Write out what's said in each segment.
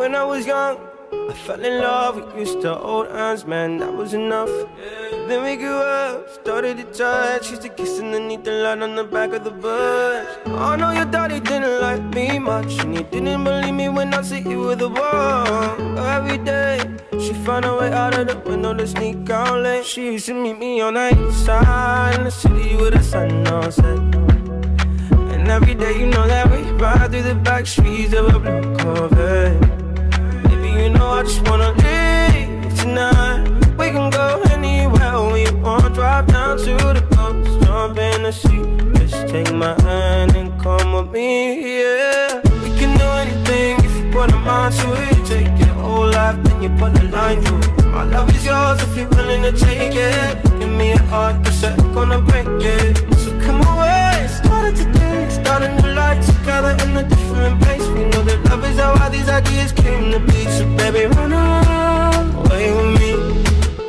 I was young, I fell in love. We used to hold hands, man, that was enough. Then we grew up, started to touch. Used to kiss underneath the light on the back of the bus. Oh, I know your daddy didn't like me much, and he didn't believe me when I said you were the one. Every day, she found a way out of the window to sneak out late. She used to meet me on the east in the city with the sun on set. And every day, you know that we ride through the back streets of a blue Corvette. I just wanna leave tonight. We can go anywhere we want. Drive down to the coast, jump in the sea. Just take my hand and come with me, yeah. We can do anything if you put a mind to it. Take your whole life, then you put a line through it. My love is yours if you're willing to take it. Give me a heart that's gonna break it. Love is how all these ideas came to be. So baby, run away with me.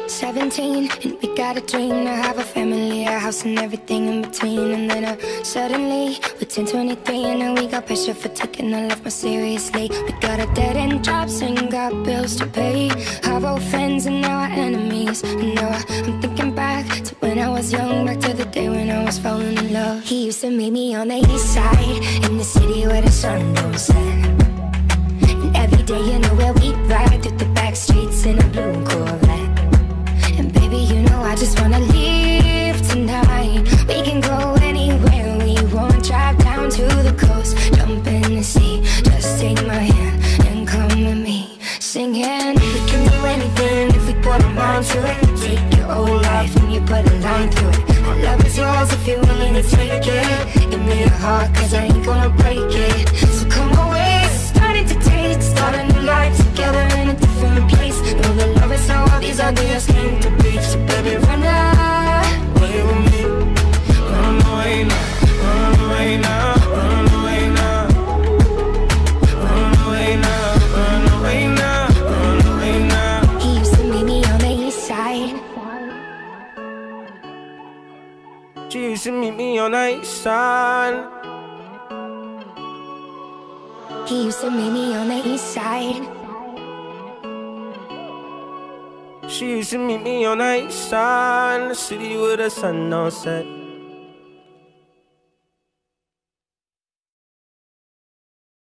17 and we got a dream to have a family, a house and everything in between. And then uh, suddenly we're 10, 23 and now we got pressure for taking our life more seriously. We got a dead end jobs and got bills to pay. Our old friends and now our enemies. And now I, I'm thinking back to when I was young Back to the day when I was falling in love. He used to meet me on the east side In the city Corvette and baby, you know I just wanna leave tonight. We can go anywhere we want. Drive down to the coast, jump in the sea. Just take my hand and come with me. Singing We can do anything if we put our mind to it. Take your whole life and you put a line through it. My love is yours if you're willing to take it. Give me your heart cause I ain't gonna break it. So come away, starting to taste how all ideas came to be. So baby run away with me. Run away now, run away now, run away now. Run away now, run away now, run away now. He used to meet me on the east side. She used to meet me on the east side. He used to meet me on the east side She used to meet me on the east side in the city with the sun don't set.